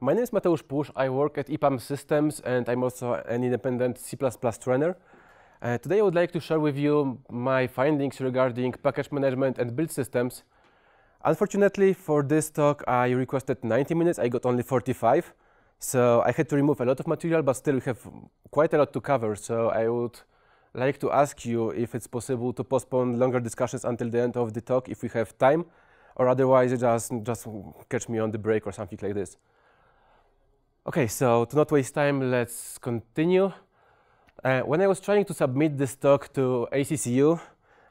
My name is Mateusz Pusz. I work at EPAM Systems and I'm also an independent C++ trainer. Uh, today I would like to share with you my findings regarding package management and build systems. Unfortunately, for this talk, I requested 90 minutes. I got only 45. So I had to remove a lot of material, but still we have quite a lot to cover. So I would like to ask you if it's possible to postpone longer discussions until the end of the talk if we have time, or otherwise just, just catch me on the break or something like this. Okay, so to not waste time, let's continue. Uh, when I was trying to submit this talk to ACCU,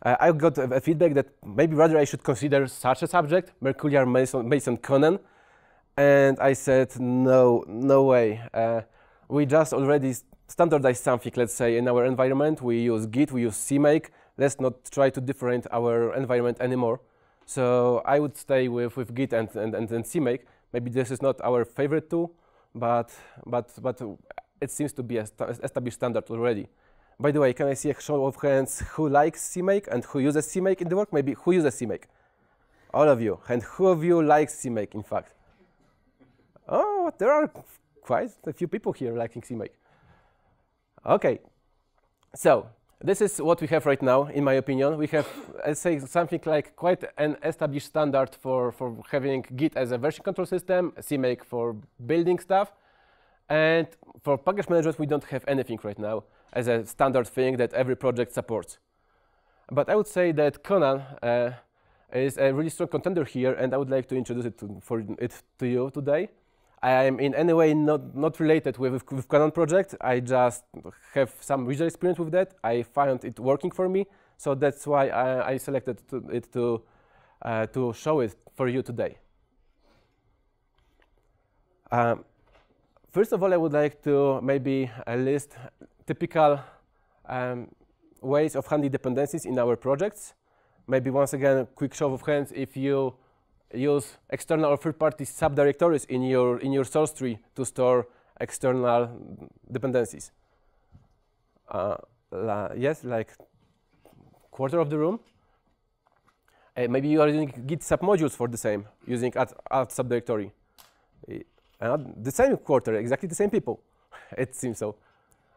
uh, I got a, a, feedback that maybe rather I should consider such a subject, Mercurial Meson, Meson Conan. And I said, no, no way. Uh, we just already standardize something, let's say, in our environment. We use Git, we use CMake. Let's not try to different our environment anymore. So I would stay with, with Git and, and, and, and CMake. Maybe this is not our favorite tool, but, but, but it seems to be a st established standard already. By the way, can I see a show of hands who likes CMake and who uses CMake in the work? Maybe who uses CMake? All of you. And who of you likes CMake, in fact? Oh, there are quite a few people here liking CMake. Okay, so this is what we have right now, in my opinion. We have, let's say, something like quite an established standard for, for having Git as a version control system, CMake for building stuff. And for package management, we don't have anything right now as a standard thing that every project supports. But I would say that Conan uh, is a really strong contender here, and I would like to introduce it to, for it to you today. I am in any way not, not related with, with Conan project. I just have some user experience with that. I found it working for me. So that's why I, I selected to, it to, uh, to show it for you today. Um, first of all, I would like to maybe uh, list typical um, ways of handling dependencies in our projects. Maybe once again, a quick show of hands if you use external or third-party subdirectories in your, in your source tree to store external dependencies. Uh, la yes, like quarter of the room. Uh, maybe you are using Git submodules for the same, using add, add subdirectory. Uh, the same quarter, exactly the same people. it seems so.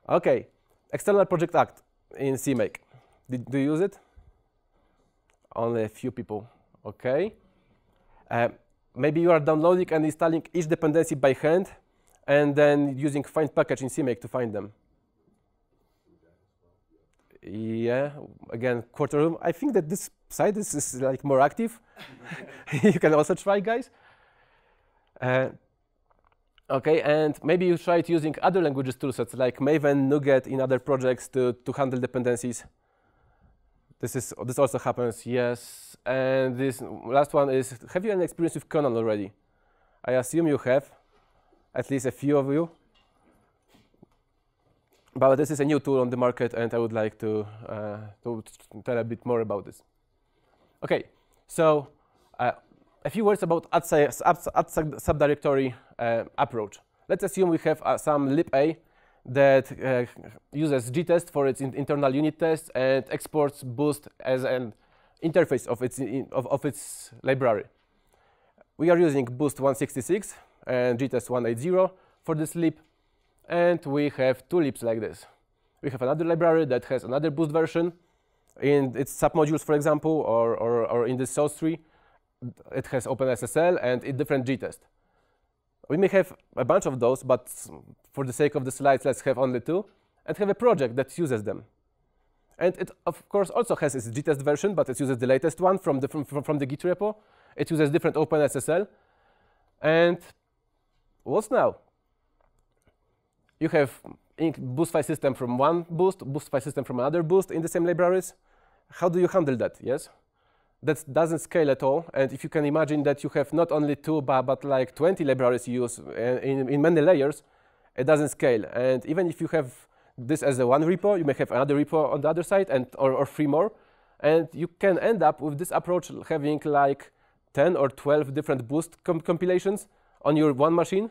Okay, external project act in CMake. Did, do you use it? Only a few people. Okay. Uh, maybe you are downloading and installing each dependency by hand and then using find package in CMake to find them. Yeah, again, quarter room. I think that this side is, is like more active. you can also try, guys. Uh, okay, and maybe you tried using other languages toolsets like Maven, NuGet in other projects to, to handle dependencies. This is this also happens, yes. And this last one is: Have you any experience with Conan already? I assume you have, at least a few of you. But this is a new tool on the market, and I would like to uh, to tell a bit more about this. Okay, so uh, a few words about add, subdirectory uh, approach. Let's assume we have uh, some liba that uh, uses gtest for its in internal unit tests and exports Boost as an interface of its, of, of its library. We are using Boost 166 and gtest 180 for this lib, and we have two libs like this. We have another library that has another Boost version in its submodules, for example, or, or, or in the source tree. It has OpenSSL and a different gtest. We may have a bunch of those, but for the sake of the slides, let's have only two, and have a project that uses them. And it, of course, also has its gtest version, but it uses the latest one from the, from, from the Git repo. It uses different OpenSSL. And what's now? You have boost file system from one boost, boost file system from another boost in the same libraries. How do you handle that, yes? that doesn't scale at all. And if you can imagine that you have not only two, but, but like 20 libraries you use uh, in, in many layers, it doesn't scale. And even if you have this as a one repo, you may have another repo on the other side and or, or three more. And you can end up with this approach having like 10 or 12 different boost com compilations on your one machine.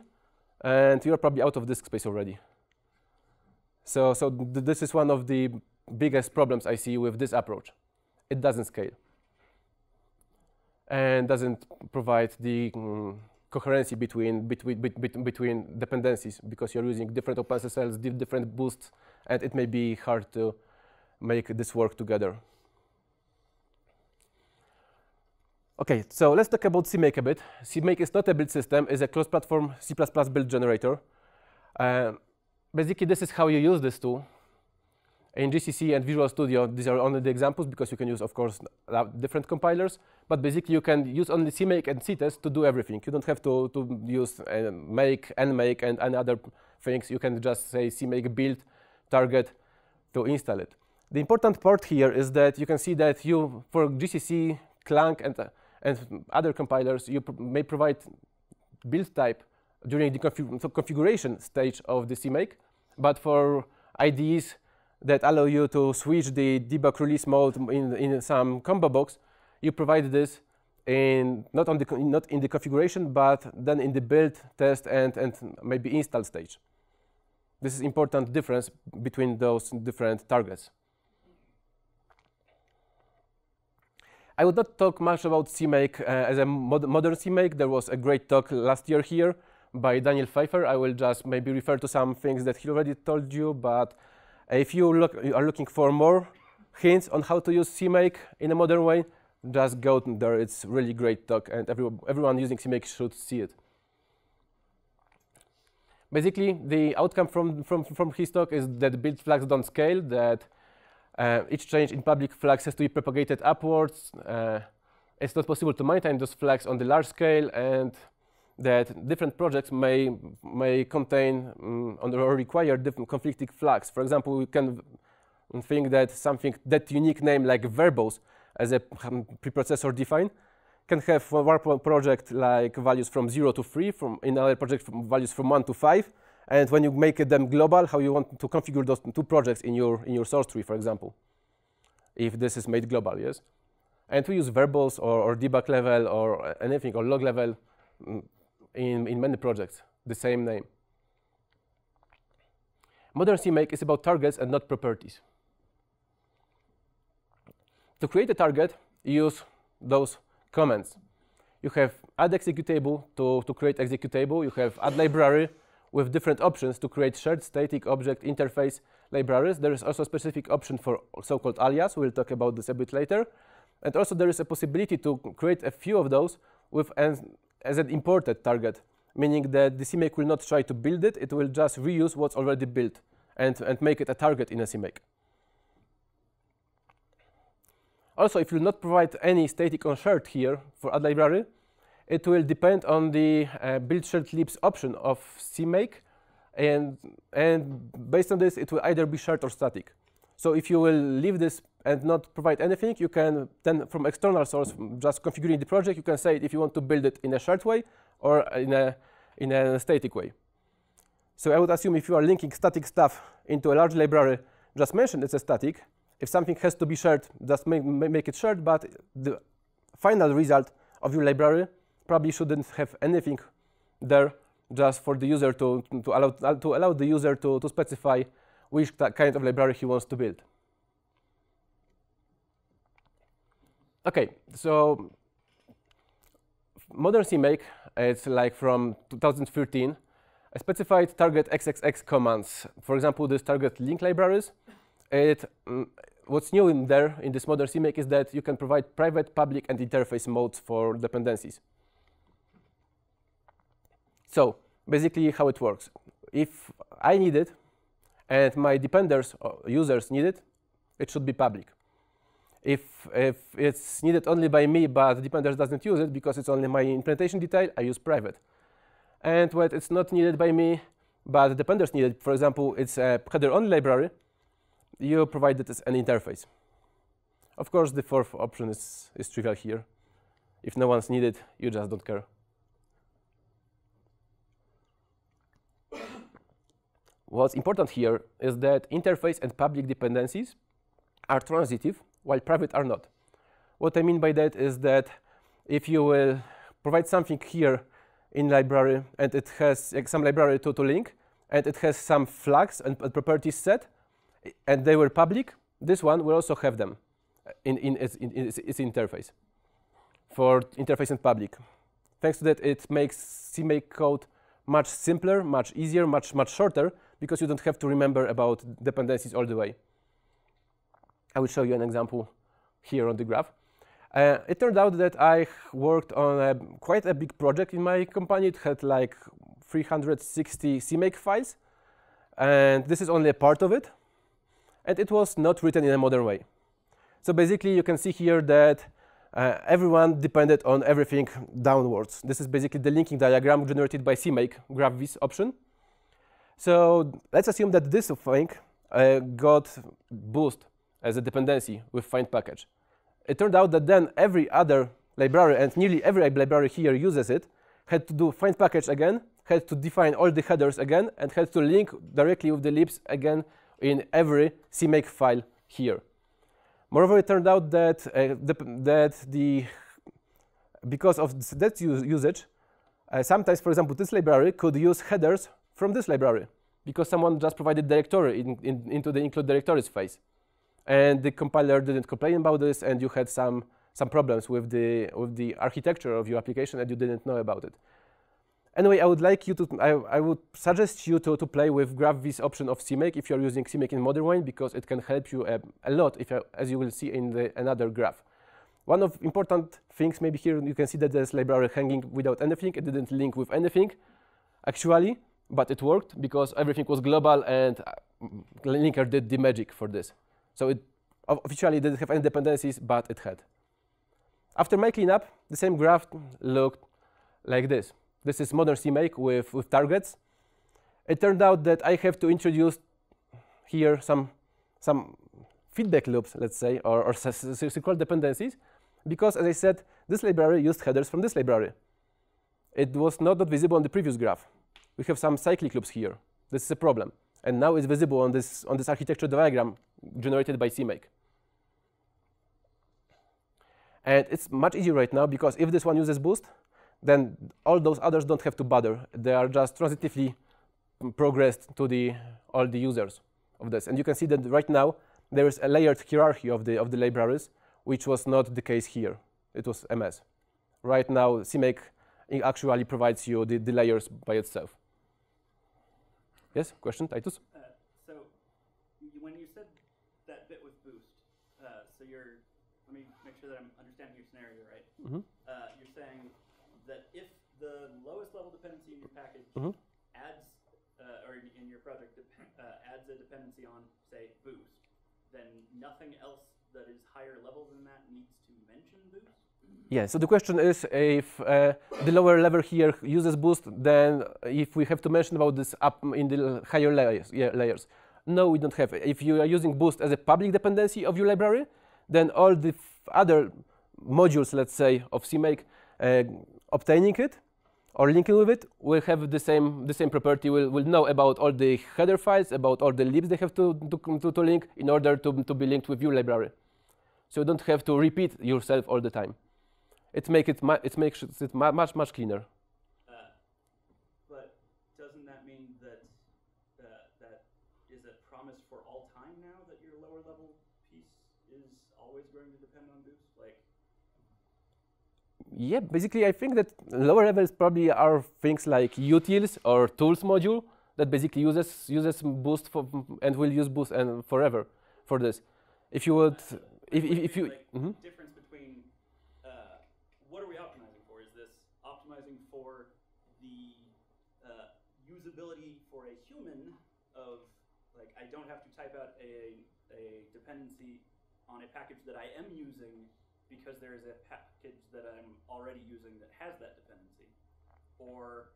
And you're probably out of disk space already. So, so th this is one of the biggest problems I see with this approach. It doesn't scale and doesn't provide the, mm, coherency between, between, between, between dependencies because you're using different OpenSSLs, different boosts, and it may be hard to make this work together. Okay, so let's talk about CMake a bit. CMake is not a build system, it's a cross-platform C++ build generator. Uh, basically, this is how you use this tool. In GCC and Visual Studio, these are only the examples because you can use, of course, different compilers. But basically, you can use only CMake and CTEST to do everything. You don't have to, to use uh, make, nmake, and, and other things. You can just say CMake build target to install it. The important part here is that you can see that you, for GCC, Clang, and uh, and other compilers, you pr may provide build type during the config configuration stage of the CMake. But for IDEs that allow you to switch the debug release mode in, in some combo box, you provide this in not, the, not in the configuration, but then in the build, test, and, and maybe install stage. This is important difference between those different targets. I would not talk much about CMake uh, as a mod modern CMake. There was a great talk last year here by Daniel Pfeiffer. I will just maybe refer to some things that he already told you, but if you, look, you are looking for more hints on how to use CMake in a modern way, just go there. It's really great talk, and every, everyone using CMake should see it. Basically, the outcome from, from, from his talk is that build flags don't scale, that uh, each change in public flags has to be propagated upwards. Uh, it's not possible to maintain those flags on the large scale, and that different projects may may contain um, or require different conflicting flags. For example, we can think that something that unique name like verbose as a um, preprocessor define can have one project like values from 0 to 3, from in another project from values from 1 to 5, and when you make them global, how you want to configure those two projects in your, in your source tree, for example, if this is made global, yes? And we use verbose or, or debug level or anything, or log level mm, in, in many projects, the same name. Modern CMake is about targets and not properties. To create a target, use those commands. You have add executable to, to create executable. You have add library with different options to create shared static object interface libraries. There is also a specific option for so-called alias. We'll talk about this a bit later. And also there is a possibility to create a few of those with an, as an imported target, meaning that the CMake will not try to build it. It will just reuse what's already built and, and make it a target in a CMake. Also, if you will not provide any static on shared here for add library, it will depend on the uh, build shared libs option of CMake. And, and based on this, it will either be shared or static. So if you will leave this and not provide anything, you can then from external source, just configuring the project, you can say if you want to build it in a shared way or in a, in a static way. So I would assume if you are linking static stuff into a large library, just mention it's a static. If something has to be shared, just make, make it shared, but the final result of your library probably shouldn't have anything there just for the user to, to, allow, to allow the user to, to specify which kind of library he wants to build. Okay, so modern CMake, it's like from 2013, I specified target XXX commands. For example, this target link libraries. It, mm, what's new in there in this modern CMake is that you can provide private, public, and interface modes for dependencies. So basically how it works. If I need it and my dependers or users need it, it should be public. If, if it's needed only by me, but the dependers doesn't use it because it's only my implementation detail, I use private. And when it's not needed by me, but the dependers need it, for example, it's a header-only library, you provide it as an interface. Of course, the fourth option is, is trivial here. If no one's needed, you just don't care. What's important here is that interface and public dependencies are transitive, while private are not. What I mean by that is that if you will provide something here in library and it has some library to, to link and it has some flags and, and properties set and they were public, this one will also have them in, in, its, in, its, interface for interface and public. Thanks to that, it makes CMake code much simpler, much easier, much, much shorter, because you don't have to remember about dependencies all the way. I will show you an example here on the graph. Uh, it turned out that I worked on a, quite a big project in my company. It had like 360 CMake files, and this is only a part of it. And it was not written in a modern way. So basically, you can see here that uh, everyone depended on everything downwards. This is basically the linking diagram generated by CMake GraphViz option. So let's assume that this thing uh, got boost as a dependency with find package. It turned out that then every other library, and nearly every library here uses it, had to do find package again, had to define all the headers again, and had to link directly with the libs again in every CMake file here. Moreover, it turned out that, uh, the, that the because of that usage, uh, sometimes, for example, this library could use headers from this library because someone just provided directory in, in, into the include directories phase. And the compiler didn't complain about this, and you had some, some problems with the, with the architecture of your application, and you didn't know about it. Anyway, I would like you to, I, I would suggest you to, to play with GraphViz option of CMake if you're using CMake in Modern wine because it can help you uh, a lot, if you, as you will see in the, another graph. One of important things maybe here, you can see that there's library hanging without anything. It didn't link with anything, actually, but it worked because everything was global and uh, linker did the magic for this. So it officially didn't have any dependencies, but it had. After my cleanup, the same graph looked like this. This is modern CMake with, with targets. It turned out that I have to introduce here some, some feedback loops, let's say, or, or cyclic dependencies, because as I said, this library used headers from this library. It was not, not visible on the previous graph. We have some cyclic loops here. This is a problem. And now it's visible on this, on this architecture diagram generated by CMake. And it's much easier right now because if this one uses boost, then all those others don't have to bother. They are just transitively progressed to the all the users of this. And you can see that right now there is a layered hierarchy of the of the libraries, which was not the case here. It was MS. Right now, CMake actually provides you the, the layers by itself. Yes, question, Titus? Uh, so when you said that bit with boost, uh, so you're, let me make sure that I'm understanding your scenario right. Mm -hmm. uh, you're saying that if the lowest level dependency in your package mm -hmm. adds, uh, or in your project uh, adds a dependency on, say, boost, then nothing else that is higher level than that needs to mention boost? Yeah, so the question is if uh, the lower level here uses boost, then if we have to mention about this up in the higher layers, yeah, layers. No, we don't have. If you are using boost as a public dependency of your library, then all the other modules, let's say, of CMake uh, obtaining it or linking with it will have the same the same property. Will will know about all the header files, about all the libs they have to to, to, to link in order to, to be linked with your library. So you don't have to repeat yourself all the time. It make it it makes it much much cleaner. Uh, but doesn't that mean that uh, that is a promise for all time now that your lower level piece is always going to depend on Boost? Like yeah, basically, I think that lower levels probably are things like utils or tools module that basically uses uses Boost for, and will use Boost and forever for this. If you would, if, if, if you like mm -hmm. difference between uh, what are we optimizing for? Is this optimizing for the uh, usability for a human of like I don't have to type out a a dependency on a package that I am using because there is a package that I'm already using that has that dependency? Or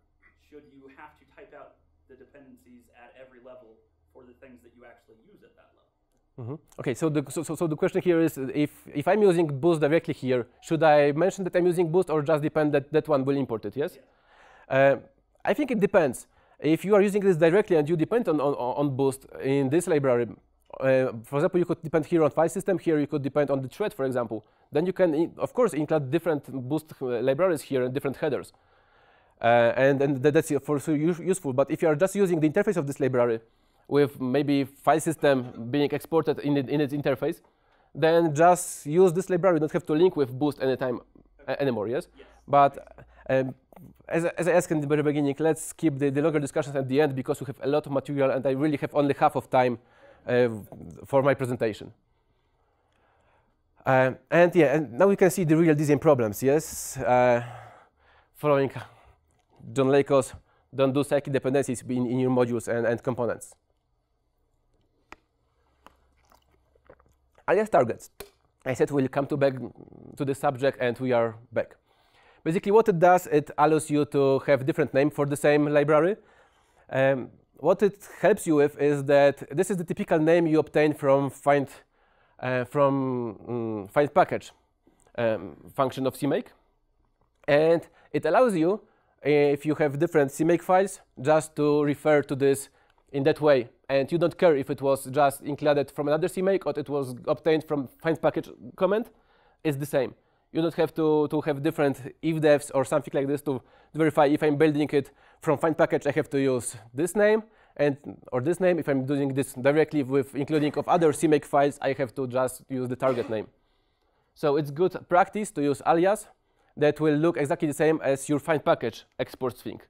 should you have to type out the dependencies at every level for the things that you actually use at that level? Mm -hmm. Okay, so the, so, so the question here is if, if I'm using Boost directly here, should I mention that I'm using Boost or just depend that that one will import it, yes? Yeah. Uh, I think it depends. If you are using this directly and you depend on, on, on Boost in this library, uh, for example, you could depend here on file system, here you could depend on the thread, for example. Then you can, of course, include different Boost uh, libraries here and different headers. Uh, and, and that's for so useful. But if you are just using the interface of this library with maybe file system being exported in, it, in its interface, then just use this library. You don't have to link with Boost anytime okay. anymore, yes? yes? But Um, as, as, I asked in the very beginning, let's keep the, the, longer discussions at the end because we have a lot of material and I really have only half of time uh, for my presentation. Um, and yeah, and now we can see the real design problems, yes? Uh, following John Lakos, don't do cyclic dependencies in, in your modules and, and components. alias targets. I said we'll come to back to the subject and we are back. Basically what it does, it allows you to have different name for the same library. Um, what it helps you with is that this is the typical name you obtain from find uh, from um, find package um, function of CMake. And it allows you, if you have different CMake files, just to refer to this in that way. And you don't care if it was just included from another CMake or it was obtained from find package command, it's the same. You don't have to, to have different if-defs or something like this to, verify if I'm building it from find package, I have to use this name and or this name. If I'm doing this directly with including of other CMake files, I have to just use the target name. So it's good practice to use alias that will look exactly the same as your find package export thing,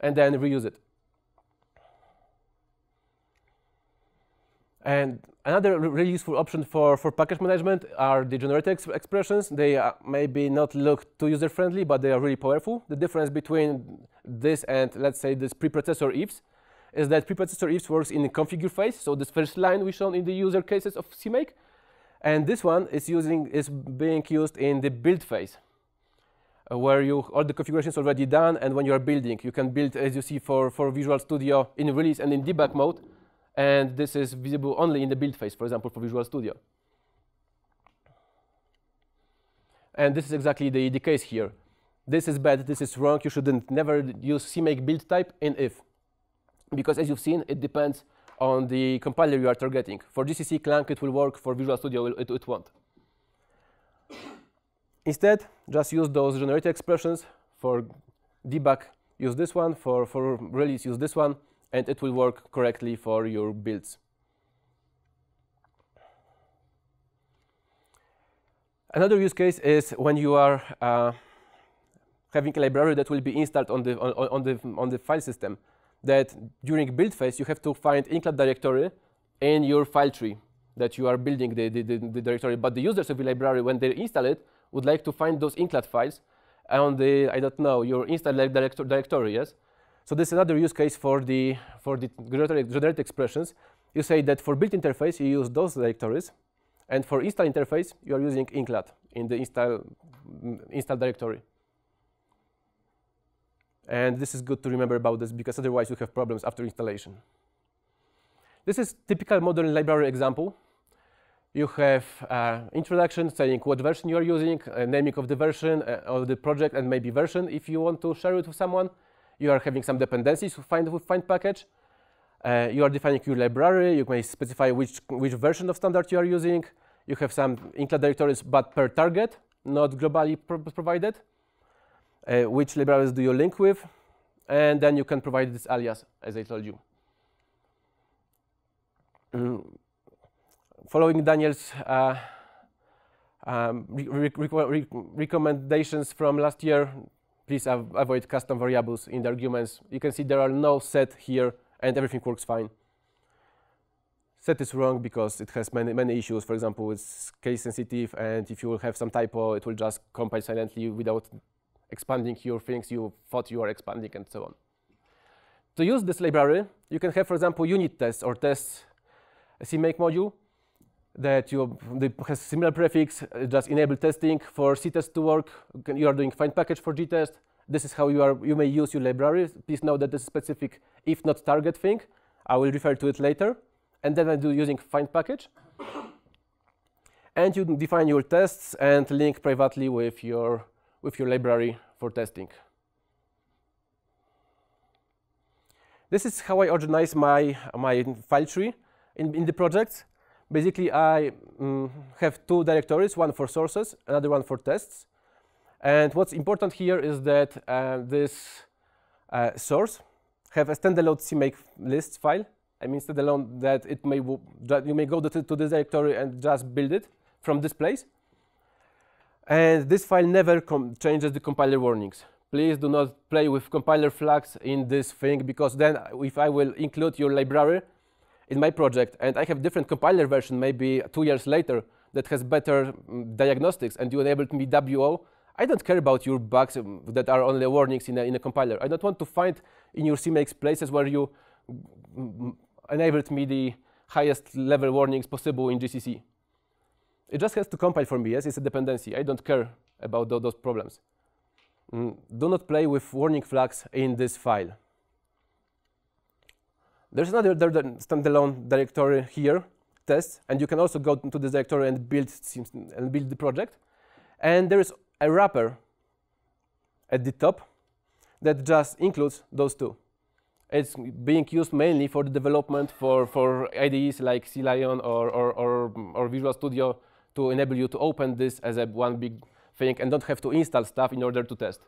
and then reuse it. And another really useful option for, for package management are the generated ex expressions. They uh, maybe not look too user-friendly, but they are really powerful. The difference between this and, let's say, this preprocessor ifs is that preprocessor ifs works in the configure phase. So this first line we shown in the user cases of CMake. And this one is, using, is being used in the build phase, uh, where you, all the configuration is already done. And when you are building, you can build, as you see, for, for Visual Studio in release and in debug mode and this is visible only in the build phase, for example, for Visual Studio. And this is exactly the, the case here. This is bad, this is wrong. You shouldn't never use CMake build type in if. Because as you've seen, it depends on the compiler you are targeting. For GCC Clang, it will work. For Visual Studio, it, it won't. Instead, just use those generated expressions. For debug, use this one. For, for release, use this one and it will work correctly for your builds. Another use case is when you are uh, having a library that will be installed on the, on, on, the, on the file system, that during build phase you have to find include directory in your file tree that you are building the, the, the, the directory. But the users of the library, when they install it, would like to find those include files on the, I don't know, your install director directory, yes? So this is another use case for the for the generated expressions. You say that for build interface you use those directories, and for install interface you are using include in the install install directory. And this is good to remember about this because otherwise you have problems after installation. This is typical modern library example. You have uh, introduction saying what version you are using, uh, naming of the version uh, of the project, and maybe version if you want to share it with someone you are having some dependencies to find with find package. Uh, you are defining your library. You may specify which, which version of standard you are using. You have some include directories, but per target, not globally pro provided. Uh, which libraries do you link with? And then you can provide this alias, as I told you. Mm. Following Daniel's uh, um, re re recommendations from last year, please av avoid custom variables in the arguments. You can see there are no set here and everything works fine. Set is wrong because it has many, many issues. For example, it's case sensitive and if you will have some typo, it will just compile silently without expanding your things you thought you are expanding and so on. To use this library, you can have, for example, unit tests or tests CMake module that you has similar prefix, uh, just enable testing for ctest to work. You are doing find package for gtest. This is how you are. You may use your library. Please note that this is specific, if not target thing. I will refer to it later. And then I do using find package. and you define your tests and link privately with your with your library for testing. This is how I organize my my file tree in, in the projects basically I mm, have two directories, one for sources, another one for tests. And what's important here is that uh, this uh, source have a standalone CMake lists file. I mean standalone that it may that you may go to, to this directory and just build it from this place. And this file never changes the compiler warnings. please do not play with compiler flags in this thing because then if I will include your library in my project and I have different compiler version maybe two years later that has better um, diagnostics and you enabled me WO, I don't care about your bugs um, that are only warnings in a, in a compiler. I don't want to find in your CMake places where you mm, enabled me the highest level warnings possible in GCC. It just has to compile for me. Yes, it's a dependency. I don't care about th those problems. Mm, do not play with warning flags in this file. There's another standalone directory here, tests, and you can also go to this directory and build and build the project. And there is a wrapper at the top that just includes those two. It's being used mainly for the development for, for IDEs like CLion or, or, or, or Visual Studio to enable you to open this as a one big thing and don't have to install stuff in order to test.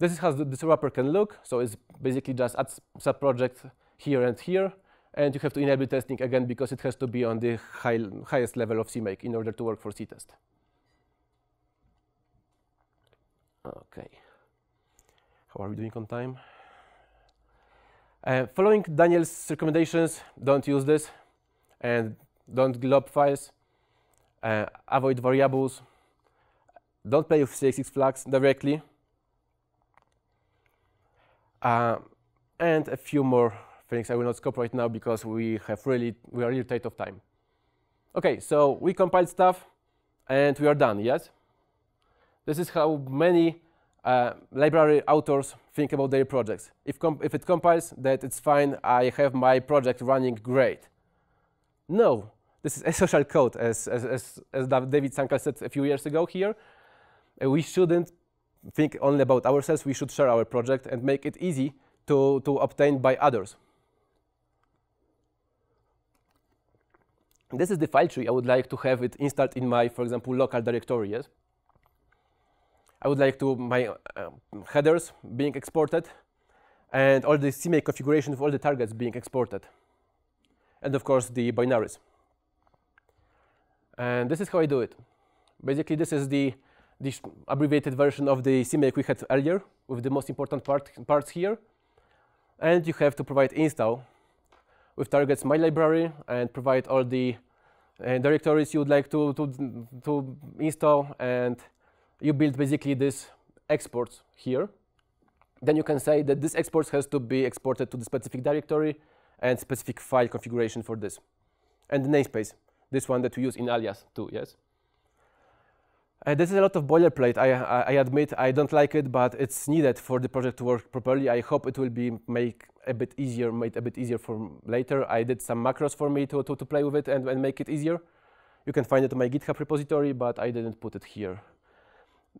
This is how this wrapper can look. So it's basically just add sub-project here and here. And you have to enable testing again because it has to be on the high, highest level of CMake in order to work for CTest. Okay. How are we doing on time? Uh, following Daniel's recommendations, don't use this and don't glob files, uh, avoid variables, don't play with CXX flags directly, uh, and a few more things I will not scope right now because we have really we are really tight of time. Okay, so we compiled stuff and we are done. Yes, this is how many uh, library authors think about their projects. If, if it compiles, that it's fine, I have my project running great. No, this is a social code, as, as, as, as David Sankel said a few years ago here. Uh, we shouldn't think only about ourselves, we should share our project and make it easy to, to obtain by others. This is the file tree. I would like to have it installed in my, for example, local directory. Yes? I would like to my uh, headers being exported and all the CMake configuration of all the targets being exported. And of course, the binaries. And this is how I do it. Basically, this is the, the abbreviated version of the CMake we had earlier with the most important part, parts here. And you have to provide install with targets my library and provide all the uh, directories you would like to, to, to install and you build basically this exports here. Then you can say that this exports has to be exported to the specific directory and specific file configuration for this. And the namespace, this one that we use in alias too, yes? Uh, this is a lot of boilerplate. I, I, I, admit I don't like it, but it's needed for the project to work properly. I hope it will be make a bit easier, made a bit easier for later. I did some macros for me to, to, to play with it and, and make it easier. You can find it in my GitHub repository, but I didn't put it here.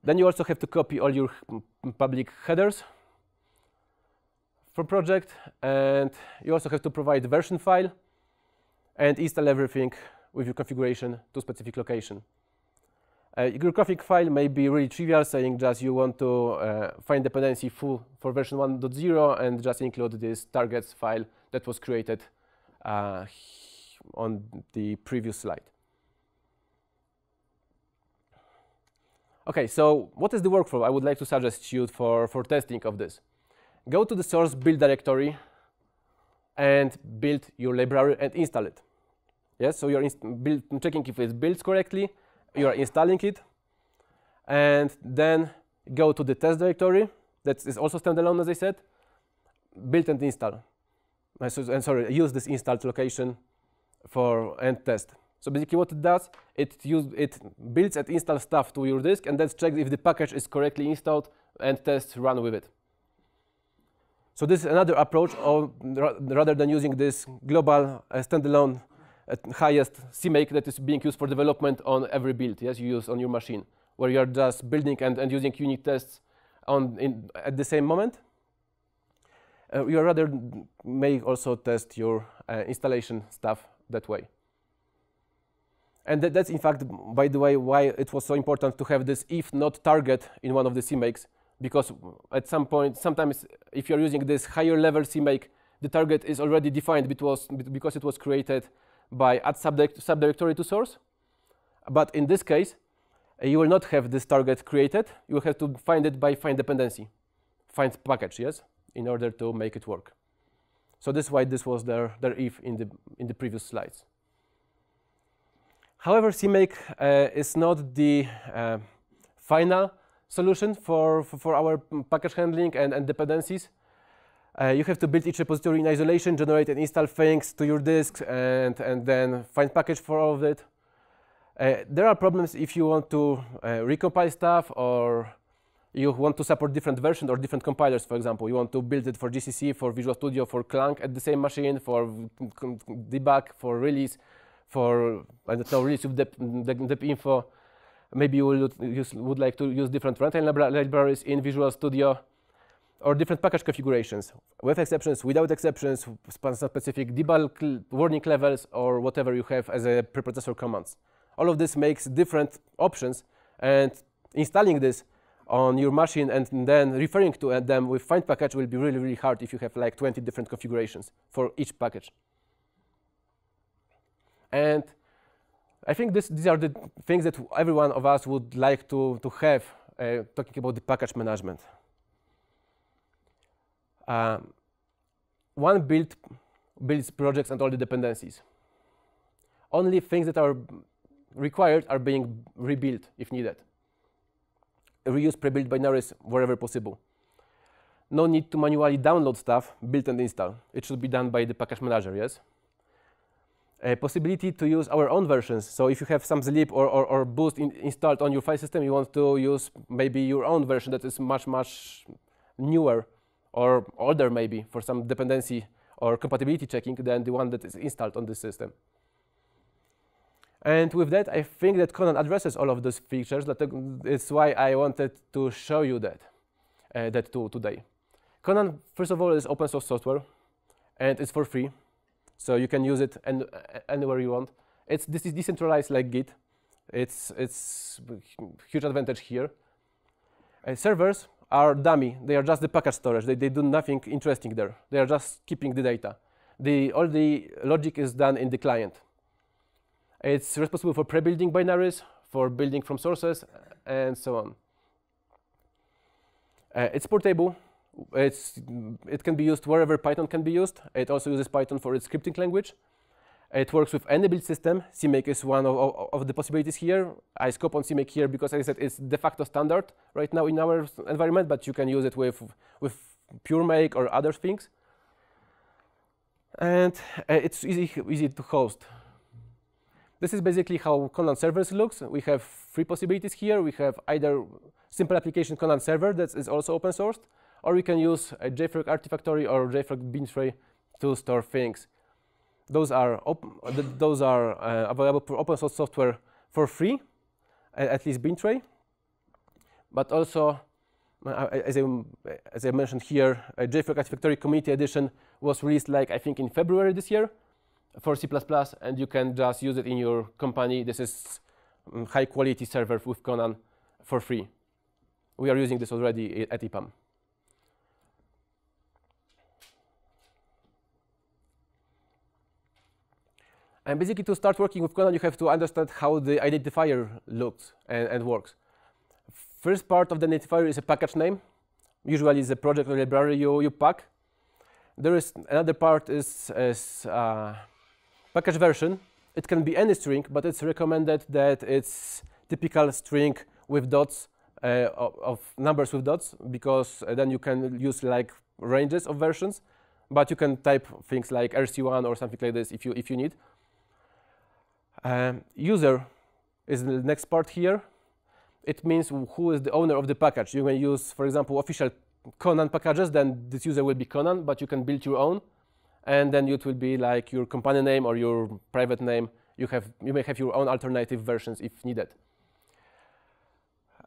Then you also have to copy all your public headers for project, and you also have to provide version file and install everything with your configuration to specific location. Your config file may be really trivial, saying just you want to uh, find dependency full for version 1.0 and just include this targets file that was created uh, on the previous slide. Okay, so what is the workflow I would like to suggest you for, for testing of this? Go to the source build directory and build your library and install it. Yes, so you're build, checking if it's built correctly, you're installing it, and then go to the test directory that is also standalone as I said, build and install. And sorry, use this installed location for and test. So basically what it does, it, use, it builds and installs stuff to your disk and then checks if the package is correctly installed and tests run with it. So this is another approach of, rather than using this global uh, standalone highest CMake that is being used for development on every build, yes, you use on your machine, where you're just building and, and using unit tests on in, at the same moment. Uh, you rather may also test your uh, installation stuff that way. And that, that's in fact, by the way, why it was so important to have this if not target in one of the CMakes, because at some point, sometimes if you're using this higher level CMake, the target is already defined because it was created by add subdirect subdirectory to source. But in this case, you will not have this target created. You will have to find it by find dependency, find package, yes, in order to make it work. So this is why this was their, their if in the, in the previous slides. However, CMake uh, is not the uh, final solution for, for, for, our package handling and, and dependencies. Uh, you have to build each repository in isolation, generate and install things to your disk, and, and then find package for all of it. Uh, there are problems if you want to uh, recompile stuff or you want to support different versions or different compilers, for example. You want to build it for GCC, for Visual Studio, for Clang at the same machine, for debug, for release, for, I don't know, release with dep, dep, info. Maybe you would, use, would like to use different runtime libraries in Visual Studio or different package configurations with exceptions, without exceptions, specific debug warning levels, or whatever you have as a preprocessor commands. All of this makes different options, and installing this on your machine and then referring to them with find package will be really, really hard if you have like 20 different configurations for each package. And I think this, these are the things that every one of us would like to, to have uh, talking about the package management. Um, one build builds projects and all the dependencies. Only things that are required are being rebuilt if needed. Reuse pre-built binaries wherever possible. No need to manually download stuff, build and install. It should be done by the package manager, yes? A possibility to use our own versions. So if you have some zlib or, or, or boost in, installed on your file system, you want to use maybe your own version that is much, much newer or older maybe for some dependency or compatibility checking than the one that is installed on the system. And with that, I think that Conan addresses all of those features. That's why I wanted to show you that, uh, that tool today. Conan, first of all, is open source software, and it's for free. So you can use it any, anywhere you want. It's this is decentralized like Git. It's it's huge advantage here. Uh, servers are dummy. They are just the package storage. They, they do nothing interesting there. They are just keeping the data. The, all the logic is done in the client. It's responsible for pre-building binaries, for building from sources, and so on. Uh, it's portable. It's, it can be used wherever Python can be used. It also uses Python for its scripting language. It works with any build system. CMake is one of, of, of, the possibilities here. I scope on CMake here because, as I said, it's de facto standard right now in our environment, but you can use it with, with PureMake or other things. And uh, it's easy, easy to host. This is basically how Conan servers looks. We have three possibilities here. We have either simple application Conan server that is also open sourced, or we can use a JFrog Artifactory or JFrog Bintray to store things. Those are, those are uh, available for open source software for free, at least Bintray. But also, uh, as, I, as I mentioned here, a JFrog Artifactory Community Edition was released like I think in February this year for C++, and you can just use it in your company. This is um, high quality server with Conan for free. We are using this already at EPAM. And basically, to start working with Conan, you have to understand how the identifier looks and, and works. First part of the identifier is a package name. Usually, it's a project or library you, you pack. There is another part is, is uh, package version. It can be any string, but it's recommended that it's typical string with dots uh, of, numbers with dots because uh, then you can use like ranges of versions, but you can type things like RC1 or something like this if you if you need. Um, user is the next part here. It means who is the owner of the package. You can use, for example, official Conan packages, then this user will be Conan, but you can build your own. And then it will be like your company name or your private name. You, have, you may have your own alternative versions if needed.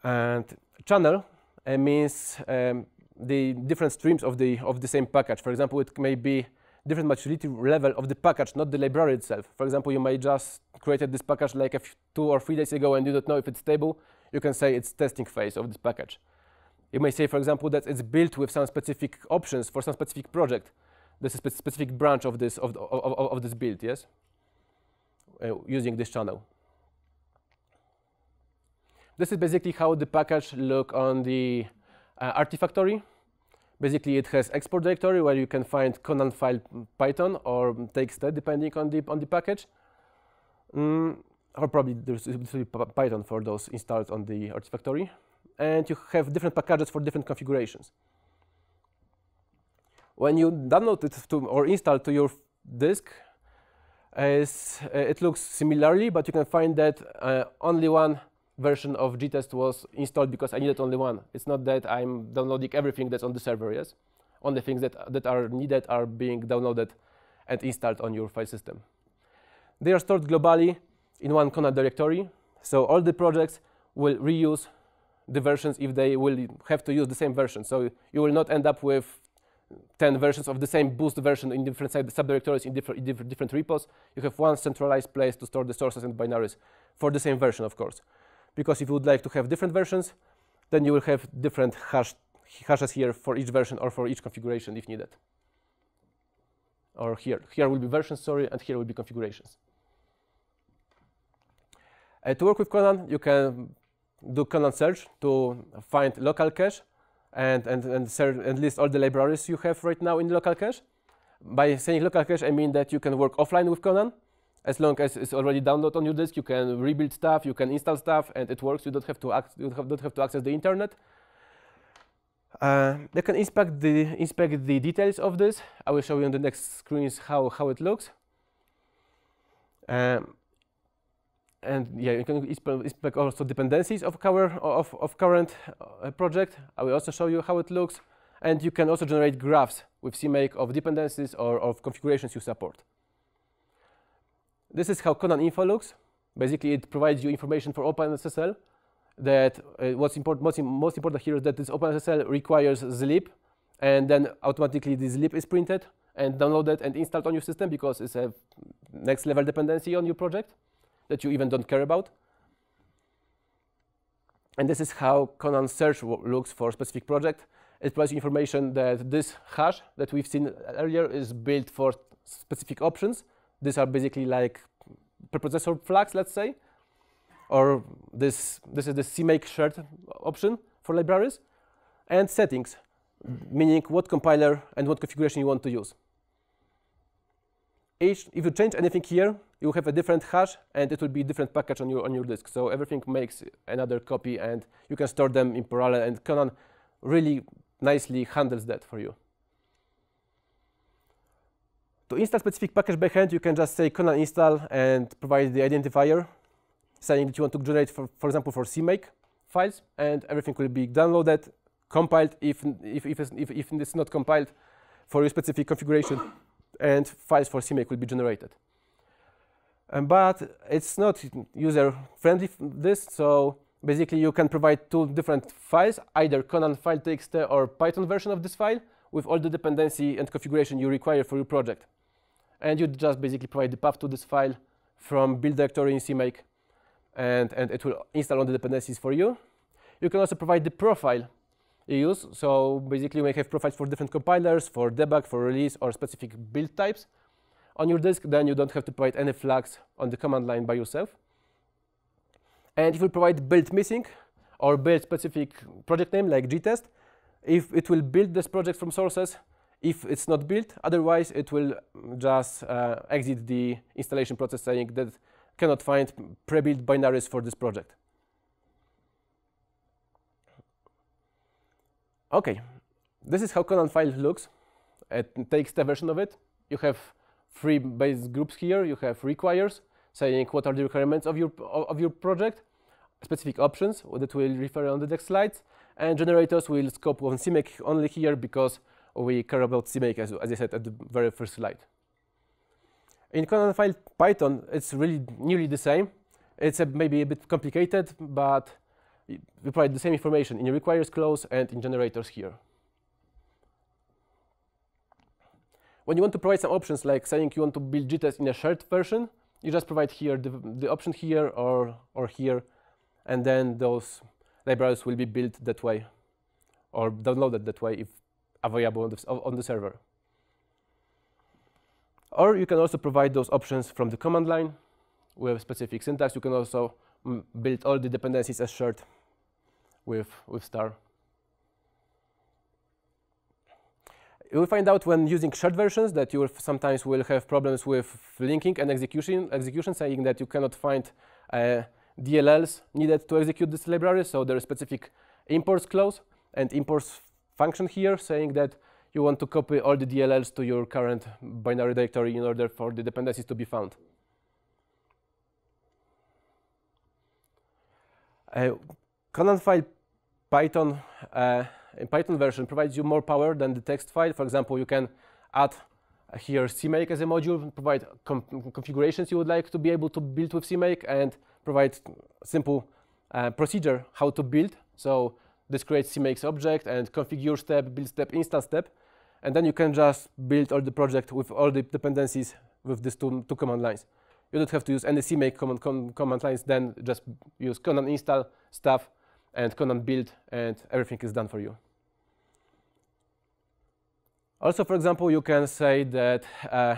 And channel uh, means um, the different streams of the, of the same package. For example, it may be different maturity level of the package, not the library itself. For example, you may just created this package like two or three days ago and you don't know if it's stable. You can say it's testing phase of this package. You may say, for example, that it's built with some specific options for some specific project. This is a specific branch of this of, of, of, of this build, yes, uh, using this channel. This is basically how the package look on the uh, Artifactory. Basically, it has export directory where you can find Conan file Python or TXT depending on the on the package. Mm, or probably there's Python for those installed on the Artifactory. And you have different packages for different configurations. When you download it to, or install to your disk, is, uh, it looks similarly, but you can find that uh, only one version of gtest was installed because I needed only one. It's not that I'm downloading everything that's on the server, yes? Only things that, that are needed are being downloaded and installed on your file system. They are stored globally in one Conan directory, so all the projects will reuse the versions if they will have to use the same version. So you will not end up with 10 versions of the same boost version in different subdirectories in different, in different repos. You have one centralized place to store the sources and binaries for the same version, of course. Because if you would like to have different versions, then you will have different hash, hashes here for each version or for each configuration if needed. Or here. Here will be versions, sorry, and here will be configurations. Uh, to work with Conan, you can do Conan search to find local cache and, and, and, and list all the libraries you have right now in local cache. By saying local cache, I mean that you can work offline with Conan. As long as it's already downloaded on your disk, you can rebuild stuff, you can install stuff, and it works. You don't have to, you don't have to access the internet. Uh, they can inspect the, inspect the details of this. I will show you on the next screens how, how it looks. Um, and yeah, you can inspect also dependencies of, cover, of, of current uh, project. I will also show you how it looks. And you can also generate graphs with CMake of dependencies or of configurations you support. This is how Conan info looks. Basically, it provides you information for OpenSSL that uh, what's important, most, most important here is that this OpenSSL requires zlib, and then automatically the zlib is printed and downloaded and installed on your system because it's a next level dependency on your project that you even don't care about. And this is how Conan search looks for a specific project. It provides information that this hash that we've seen earlier is built for specific options. These are basically like preprocessor flags, let's say. Or this, this is the CMake shared option for libraries. And settings, meaning what compiler and what configuration you want to use. Each, if you change anything here, you have a different hash and it will be a different package on your on your disk. So everything makes another copy and you can store them in parallel and Conan really nicely handles that for you. To install specific package hand, you can just say Conan install and provide the identifier saying that you want to generate, for, for example, for CMake files, and everything will be downloaded, compiled if, if, if, if, if it's not compiled for your specific configuration, and files for CMake will be generated. Um, but it's not user-friendly, this, so basically you can provide two different files, either Conan file txt or Python version of this file with all the dependency and configuration you require for your project. And you just basically provide the path to this file from build directory in CMake, and, and it will install all the dependencies for you. You can also provide the profile you use. So basically may have profiles for different compilers, for debug, for release, or specific build types on your disk, then you don't have to provide any flags on the command line by yourself. And if you provide build missing or build specific project name like gtest, if it will build this project from sources, if it's not built, otherwise it will just uh, exit the installation process saying that cannot find pre-built binaries for this project. Okay, this is how Conan file looks. It takes the version of it. You have three base groups here. You have requires, saying what are the requirements of your, of your project, specific options that we'll refer on the next slides, and generators will scope on CMake only here because we care about CMake, as, as I said at the very first slide. In Conan file Python, it's really nearly the same. It's a, maybe a bit complicated, but we provide the same information in requires clause and in generators here. When you want to provide some options, like saying you want to build gtest in a shared version, you just provide here the, the option here or, or here, and then those libraries will be built that way or downloaded that way if available on the, on the server. Or you can also provide those options from the command line with specific syntax. You can also build all the dependencies as shared with, with star. You will find out when using shared versions that you sometimes will have problems with linking and execution, execution saying that you cannot find uh, DLLs needed to execute this library. So there is specific imports clause and imports function here saying that you want to copy all the DLLs to your current binary directory in order for the dependencies to be found. Uh, Conan file Python uh, in Python version provides you more power than the text file. For example, you can add here CMake as a module, provide configurations you would like to be able to build with CMake, and provide simple uh, procedure how to build. So this creates CMake's object and configure step, build step, install step. And then you can just build all the project with all the dependencies with these two, two command lines. You don't have to use any CMake command, com command lines, then just use conan install stuff and conan build, and everything is done for you. Also, for example, you can say that uh,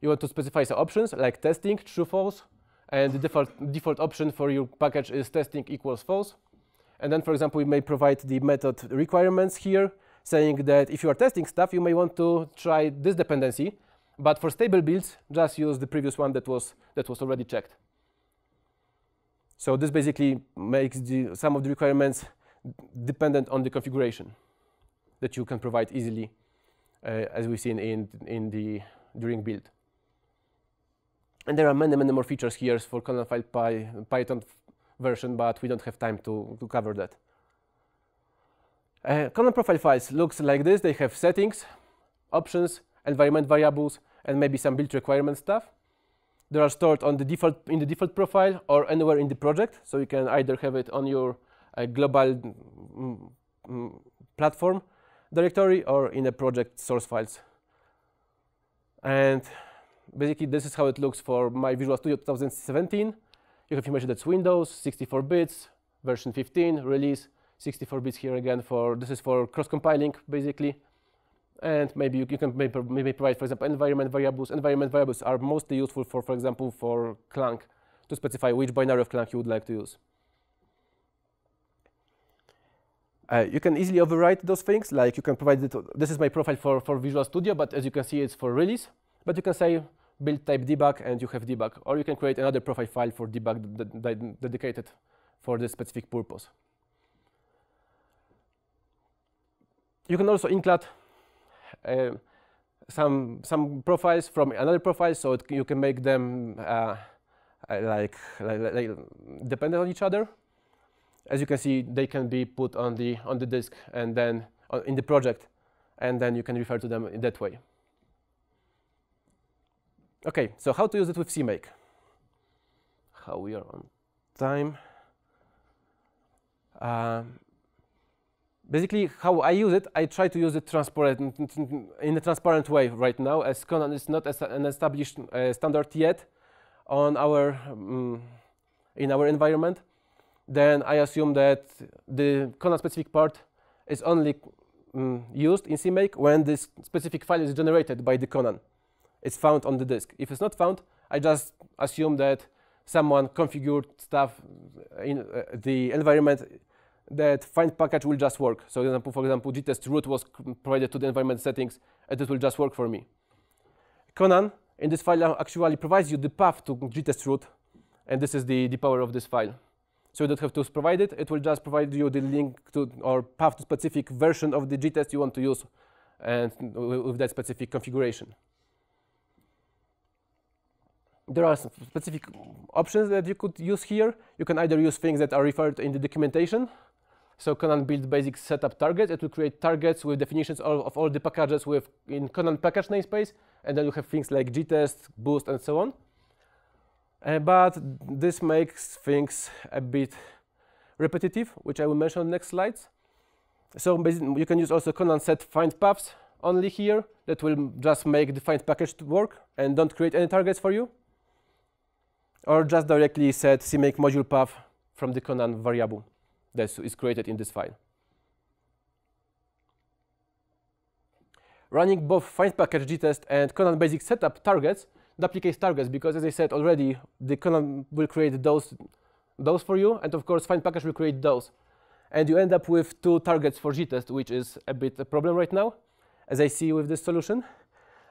you want to specify some options like testing, true, false, and the default, default option for your package is testing equals false. And then, for example, we may provide the method requirements here, saying that if you are testing stuff, you may want to try this dependency, but for stable builds, just use the previous one that was, that was already checked. So this basically makes the, some of the requirements dependent on the configuration that you can provide easily, uh, as we've seen in, in the during build. And there are many, many more features here for Conan file Py, Python version, but we don't have time to, to cover that. Uh, profile files looks like this. They have settings, options, environment variables, and maybe some build requirement stuff. They are stored on the default in the default profile or anywhere in the project. So you can either have it on your uh, global mm, mm, platform directory or in a project source files. And basically, this is how it looks for my Visual Studio 2017. You have that's Windows, 64 bits, version 15, release, 64 bits here again for, this is for cross-compiling, basically. And maybe you, you can maybe, maybe, provide, for example, environment variables. Environment variables are mostly useful for, for example, for Clang, to specify which binary of Clang you would like to use. Uh, you can easily overwrite those things, like you can provide it, this is my profile for, for Visual Studio, but as you can see, it's for release. But you can say build type debug and you have debug, or you can create another profile file for debug dedicated for this specific purpose. You can also include uh, some some profiles from another profile, so it, you can make them uh, uh like, like, like, dependent on each other. As you can see, they can be put on the on the disk and then uh, in the project, and then you can refer to them in that way. Okay, so how to use it with CMake? How we are on time. Um, basically how I use it, I try to use it transparent in a transparent way right now, as Conan is not an established uh, standard yet on our um, in our environment. Then I assume that the Conan specific part is only um, used in CMake when this specific file is generated by the Conan. It's found on the disk. If it's not found, I just assume that someone configured stuff in uh, the environment that find package will just work. So for example, for example, gtest root was provided to the environment settings, and it will just work for me. Conan in this file actually provides you the path to gtest root, and this is the, the power of this file. So you don't have to provide it, it will just provide you the link to or path to specific version of the gtest you want to use and with that specific configuration. There are specific options that you could use here. You can either use things that are referred in the documentation, so Conan build basic setup targets. It will create targets with definitions of, of all the packages with in Conan package namespace, and then you have things like gtest, boost, and so on. Uh, but this makes things a bit repetitive, which I will mention on the next slides. So you can use also Conan set find paths only here that will just make the find package work and don't create any targets for you. Or just directly set CMake module path from the Conan variable that is created in this file. Running both find package gtest and Conan basic setup targets duplicates targets because as I said already, the Conan will create those those for you, and of course, find package will create those. And you end up with two targets for gtest, which is a bit a problem right now, as I see with this solution.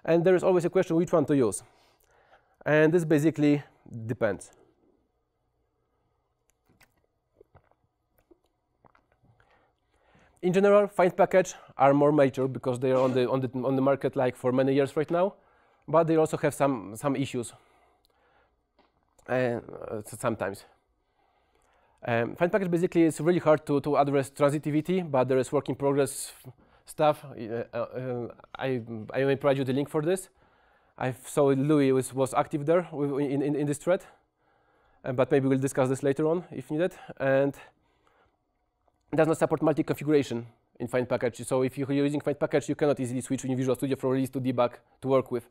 And there is always a question which one to use. And this basically depends. In general, find package are more mature because they are on the, on the, on the market like for many years right now, but they also have some, some issues uh, sometimes. Um, find package basically is really hard to, to address transitivity, but there is work in progress stuff. Uh, uh, I, I may provide you the link for this. I saw Louis was, was active there in, in, in this thread, uh, but maybe we'll discuss this later on if needed. And it does not support multi-configuration in Find package. So if you're using Find package, you cannot easily switch in Visual Studio from release to debug to work with.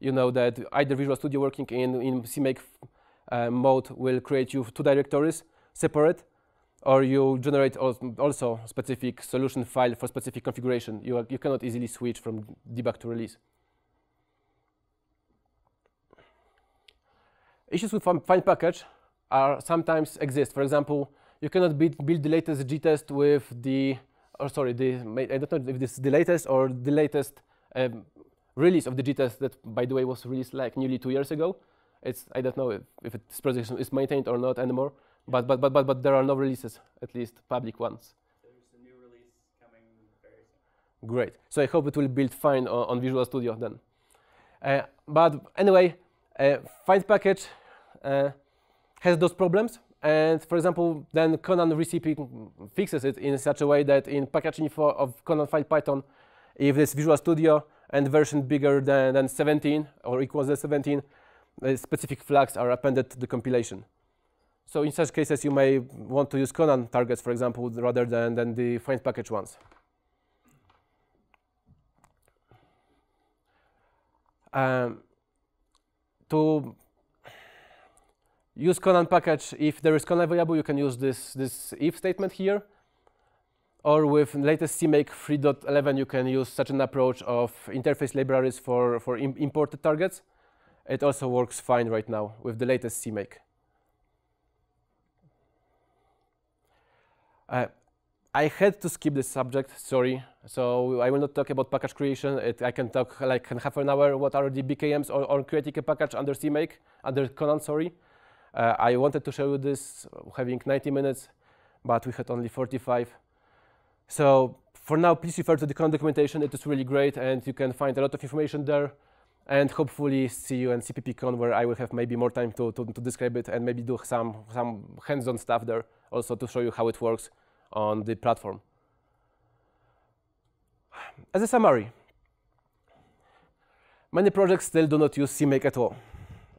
You know that either Visual Studio working in, in CMake uh, mode will create you two directories separate, or you generate also specific solution file for specific configuration. You, are, you cannot easily switch from debug to release. Issues with find package are sometimes exist. For example, you cannot build, build the latest gtest with the, or sorry, the, I don't know if this is the latest or the latest um, release of the gtest that, by the way, was released like nearly two years ago. It's, I don't know if, if this project is maintained or not anymore, but, but, but, but, but there are no releases, at least public ones. There's a new release coming very soon. Great. So I hope it will build fine on, on Visual Studio then. Uh, but anyway, find package has those problems. And for example, then Conan recipe fixes it in such a way that in package info of Conan file Python, if this Visual Studio and version bigger than, than 17 or equals to 17, uh, specific flags are appended to the compilation. So in such cases, you may want to use Conan targets, for example, rather than, than the find package ones. Um, to use Conan package, if there is Conan available, you can use this, this if statement here. Or with latest CMake 3.11, you can use such an approach of interface libraries for, for Im imported targets. It also works fine right now with the latest CMake. Uh, I had to skip this subject, sorry. So I will not talk about package creation. It, I can talk like in half an hour what are the BKMs or, or creating a package under CMake, under Conan, sorry. Uh, I wanted to show you this having 90 minutes, but we had only 45. So for now, please refer to the Conan documentation. It is really great, and you can find a lot of information there. And hopefully see you in CppCon, where I will have maybe more time to, to, to describe it and maybe do some, some hands-on stuff there, also to show you how it works on the platform. As a summary, many projects still do not use CMake at all.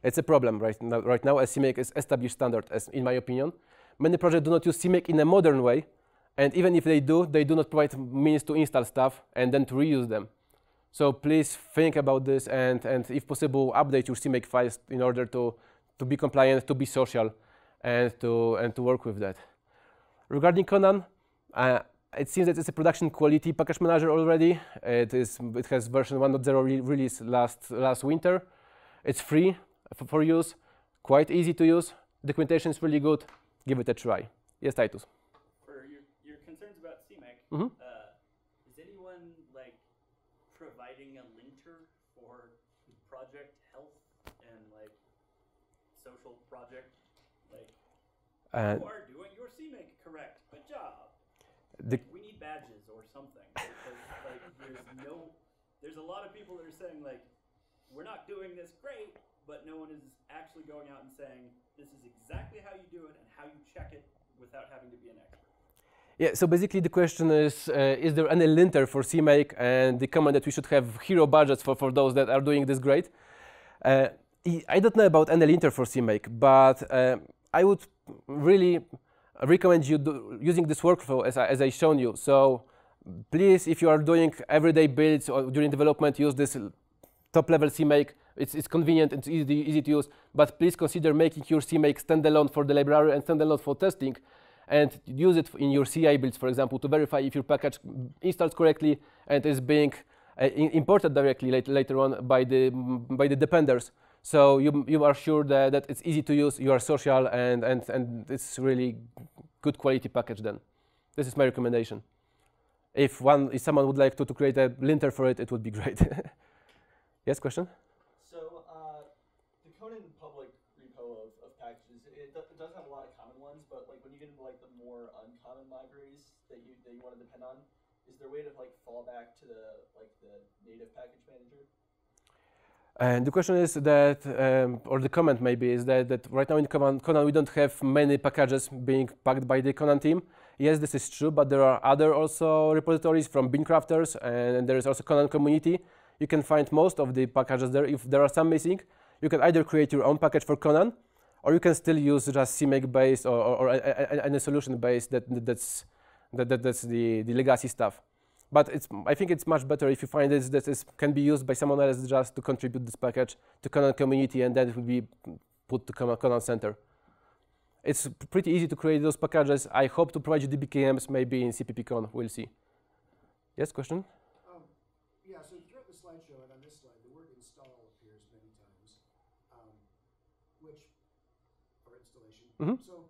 It's a problem right now, right now as CMake is established standard, as in my opinion. Many projects do not use CMake in a modern way, and even if they do, they do not provide means to install stuff and then to reuse them. So please think about this and, and if possible, update your CMake files in order to, to be compliant, to be social, and to, and to work with that. Regarding Conan, uh, it seems that it's a production quality package manager already. It, is, it has version 1.0 re release last, last winter. It's free for use, quite easy to use. Documentation is really good. Give it a try. Yes, Titus. For your, your concerns about CMake, mm -hmm. uh, is anyone like providing a linter for project health and like social project? Like, uh, you are doing your CMake correct. Good job. The we need badges or something because like there's no, there's a lot of people that are saying like, we're not doing this great but no one is actually going out and saying this is exactly how you do it and how you check it without having to be an expert. Yeah, so basically the question is, uh, is there any linter for CMake and the comment that we should have hero budgets for, for those that are doing this great? Uh, I don't know about any linter for CMake, but uh, I would really recommend you using this workflow as, I, as I shown you. So please, if you are doing everyday builds or during development, use this top level CMake it's, it's convenient, it's easy, easy to use, but please consider making your CMake standalone for the library and standalone for testing and use it in your CI builds, for example, to verify if your package installs correctly and is being uh, imported directly later, later on by the, by the dependers. So you, you are sure that, that it's easy to use, you are social, and, and, and it's really good quality package then. This is my recommendation. If, one, if someone would like to, to create a linter for it, it would be great. yes, question? So uh, the Conan public repo of, of packages, it, it does have a lot of common ones, but like when you get into like the more uncommon libraries that you that you want to depend on, is there a way to like fall back to the like the native package manager? And the question is that, um, or the comment maybe is that, that right now in Conan, we don't have many packages being packed by the Conan team. Yes, this is true, but there are other also repositories from Bincrafters, and there is also Conan community. You can find most of the packages there. If there are some missing, you can either create your own package for Conan, or you can still use just CMake based or, or, or any solution based that, that's, that, that, that's the, the legacy stuff. But it's, I think it's much better if you find this that is, can be used by someone else just to contribute this package to Conan community and then it will be put to Conan Center. It's pretty easy to create those packages. I hope to provide you DBKMs maybe in CppCon. We'll see. Yes, question? Um, yeah, so throughout the slideshow and on this slide, the word install appears many times, um, which, or installation. Mm -hmm. So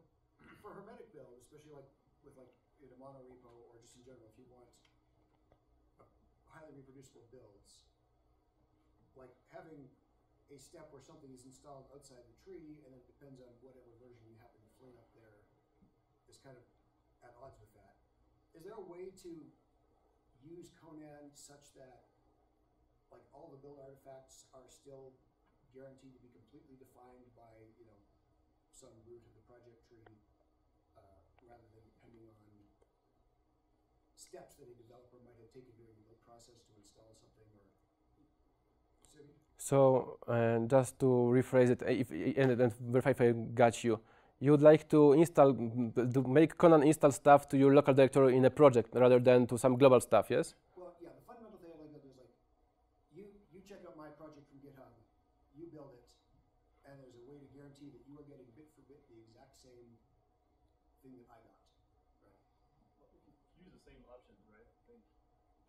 for Hermetic build, especially like with like in a mono repo or just in general, if you want highly reproducible builds, like having a step where something is installed outside the tree and it depends on whatever version you happen to fling up there is kind of at odds with that. Is there a way to use Conan such that like all the build artifacts are still guaranteed to be completely defined by, you know, some root of the project tree uh, rather than depending on steps that a developer might have taken during the build process to install something or so uh, just to rephrase it if, and, and verify if I got you, you would like to install, to make Conan install stuff to your local directory in a project rather than to some global stuff, yes? Well, yeah, the fundamental thing I like is like, you, you check out my project from GitHub, you build it, and there's a way to guarantee that you are getting bit for bit the exact same thing that I got. Right. Well, use the same options, right? I think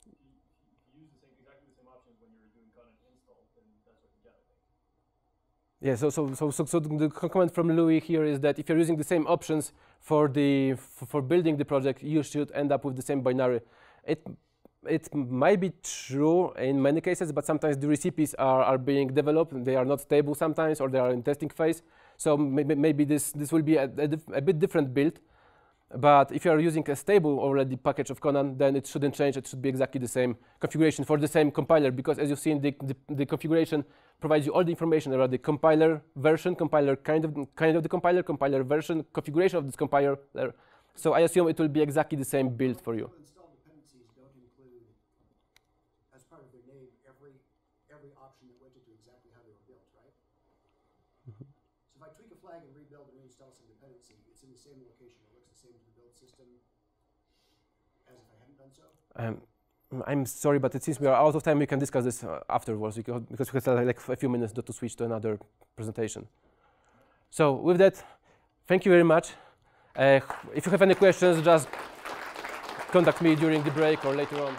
you, you use the same, exactly the same options when you're doing Conan install, then that's what you get, I think. Yeah, so, so, so, so, the comment from Louis here is that if you're using the same options for, the, for building the project, you should end up with the same binary. It, it might be true in many cases, but sometimes the recipes are, are being developed, they are not stable sometimes, or they are in testing phase. So maybe, maybe this, this will be a, a, a bit different build. But if you are using a stable already package of Conan, then it shouldn't change. It should be exactly the same configuration for the same compiler, because as you've seen, the, the, the configuration provides you all the information about the compiler version, compiler kind of, kind of the compiler, compiler version, configuration of this compiler. So I assume it will be exactly the same build for you. Install dependencies don't include, as part of their name, every, every option that went into exactly how they were built, right? So if I tweak a flag and rebuild and reinstall some dependency, it's in the same location. It looks the same to the build system as if I hadn't done so. Um, I'm sorry, but it seems we are out of time. We can discuss this uh, afterwards because, because we have like a few minutes to switch to another presentation. So with that, thank you very much. Uh, if you have any questions, just contact me during the break or later on.